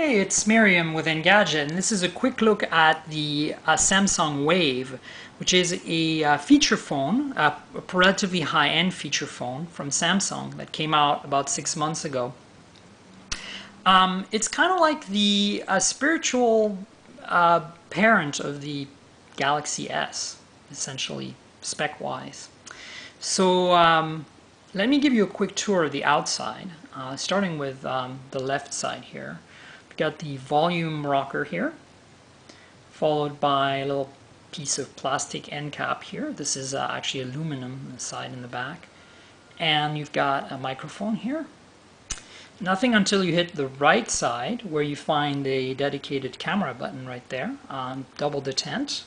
Hey, it's Myriam with Engadget, and this is a quick look at the uh, Samsung Wave, which is a uh, feature phone, a relatively high-end feature phone from Samsung that came out about six months ago. Um, it's kind of like the uh, spiritual uh, parent of the Galaxy S, essentially, spec-wise. So um, let me give you a quick tour of the outside, uh, starting with um, the left side here got the volume rocker here, followed by a little piece of plastic end cap here. This is uh, actually aluminum side and the back. And you've got a microphone here. Nothing until you hit the right side where you find a dedicated camera button right there, um, double detent.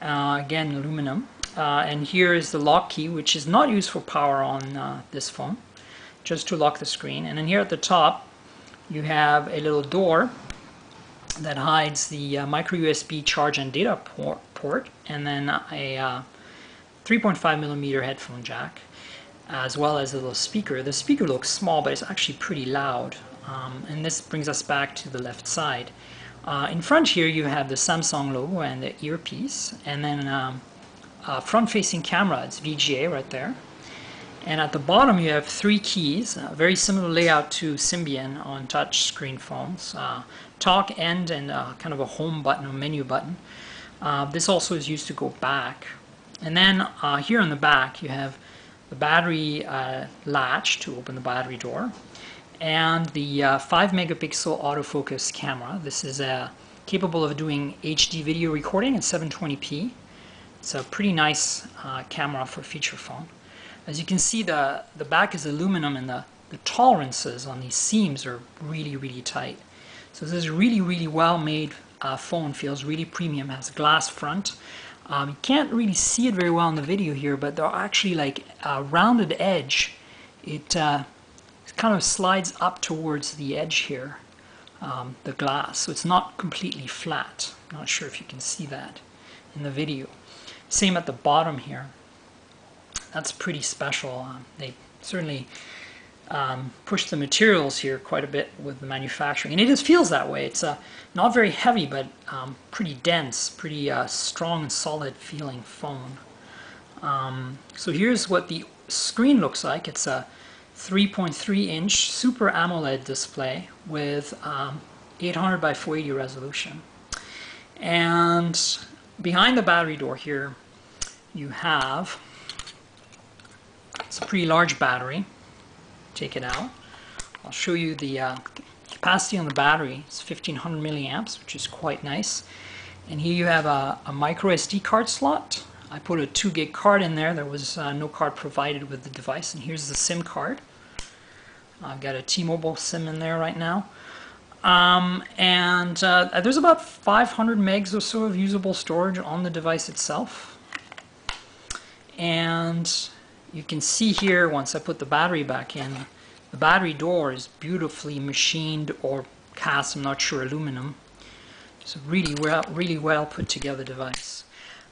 Uh, again, aluminum. Uh, and here is the lock key, which is not used for power on uh, this phone, just to lock the screen. And then here at the top, you have a little door that hides the uh, micro USB charge and data port, port and then a uh, 3.5 millimeter headphone jack as well as a little speaker. The speaker looks small but it's actually pretty loud um, and this brings us back to the left side. Uh, in front here you have the Samsung logo and the earpiece and then um, front-facing camera, it's VGA right there and at the bottom you have three keys, uh, very similar layout to Symbian on touch screen phones. Uh, talk, end, and uh, kind of a home button or menu button. Uh, this also is used to go back. And then uh, here on the back you have the battery uh, latch to open the battery door and the 5 megapixel autofocus camera. This is capable of doing HD video recording at 720p. It's a pretty nice camera for a feature phone. As you can see, the, the back is aluminum and the, the tolerances on these seams are really, really tight. So this is really, really well-made uh, phone, feels really premium, has a glass front. Um, you can't really see it very well in the video here, but there are actually like a rounded edge. It, uh, kind of slides up towards the edge here, um, the glass, so it's not completely flat. not sure if you can see that in the video. Same at the bottom here that's pretty special. Um, they certainly um, push the materials here quite a bit with the manufacturing. And it just feels that way. It's uh, not very heavy, but um, pretty dense, pretty uh, strong and solid feeling phone. Um, so here's what the screen looks like. It's a 3.3 inch Super AMOLED display with um, 800 by 480 resolution. And behind the battery door here, you have it's a pretty large battery. Take it out. I'll show you the uh, capacity on the battery. It's 1500 milliamps, which is quite nice. And here you have a, a micro SD card slot. I put a 2 gig card in there. There was uh, no card provided with the device. And here's the SIM card. I've got a T-Mobile SIM in there right now. Um, and uh, there's about 500 megs or so of usable storage on the device itself. And you can see here once I put the battery back in the battery door is beautifully machined or cast I'm not sure aluminum. It's a really well really well put together device.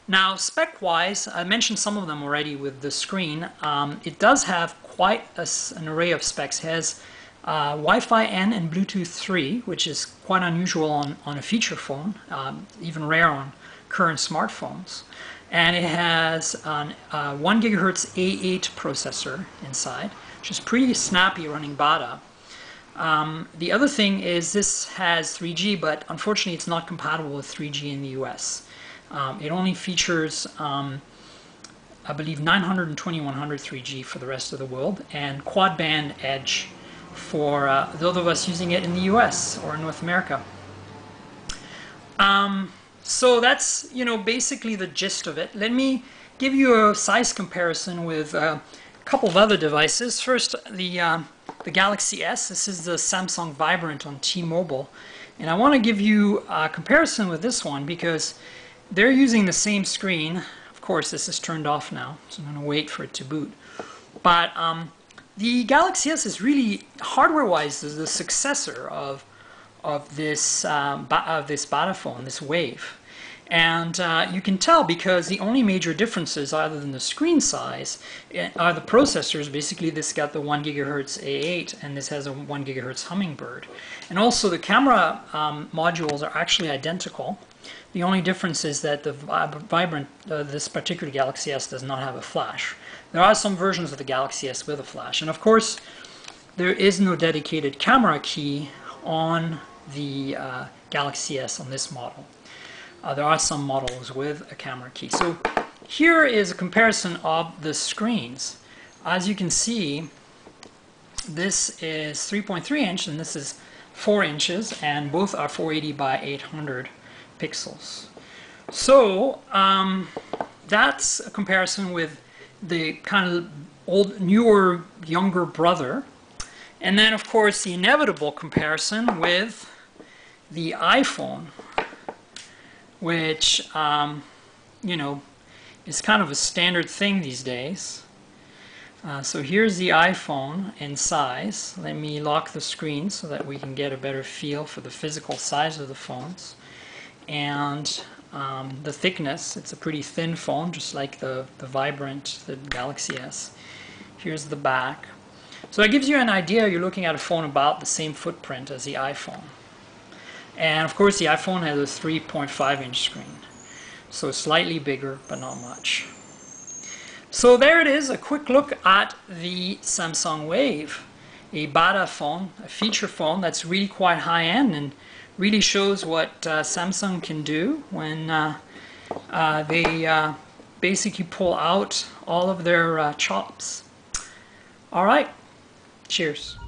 Now spec wise I mentioned some of them already with the screen. Um, it does have quite a, an array of specs. It has uh, Wi-Fi N and Bluetooth 3 which is quite unusual on, on a feature phone um, even rare on current smartphones and it has a uh, 1 gigahertz A8 processor inside, which is pretty snappy running Bada. Um, the other thing is this has 3G, but unfortunately it's not compatible with 3G in the US. Um, it only features, um, I believe, 900 and 2100 3G for the rest of the world, and quad band edge for uh, those of us using it in the US or North America. Um, so that's, you know, basically the gist of it. Let me give you a size comparison with a couple of other devices. First, the, uh, the Galaxy S. This is the Samsung Vibrant on T-Mobile. And I want to give you a comparison with this one because they're using the same screen. Of course, this is turned off now, so I'm going to wait for it to boot. But um, the Galaxy S is really, hardware-wise, the successor of of this um, of this Bada this Wave. And uh, you can tell because the only major differences, other than the screen size, eh, are the processors. Basically, this got the 1 gigahertz A8, and this has a 1 gigahertz Hummingbird. And also, the camera um, modules are actually identical. The only difference is that the Vibrant, uh, this particular Galaxy S, does not have a flash. There are some versions of the Galaxy S with a flash, and of course, there is no dedicated camera key on the uh, Galaxy S on this model. Uh, there are some models with a camera key. So here is a comparison of the screens. As you can see, this is 3.3 inch and this is 4 inches and both are 480 by 800 pixels. So um, that's a comparison with the kind of old, newer, younger brother. And then of course the inevitable comparison with the iPhone which, um, you know, is kind of a standard thing these days. Uh, so here's the iPhone in size. Let me lock the screen so that we can get a better feel for the physical size of the phones. And um, the thickness, it's a pretty thin phone, just like the, the Vibrant, the Galaxy S. Here's the back. So that gives you an idea, you're looking at a phone about the same footprint as the iPhone. And of course the iPhone has a 3.5 inch screen. So slightly bigger, but not much. So there it is, a quick look at the Samsung Wave. A Bada phone, a feature phone that's really quite high-end and really shows what uh, Samsung can do when uh, uh, they uh, basically pull out all of their uh, chops. All right, cheers.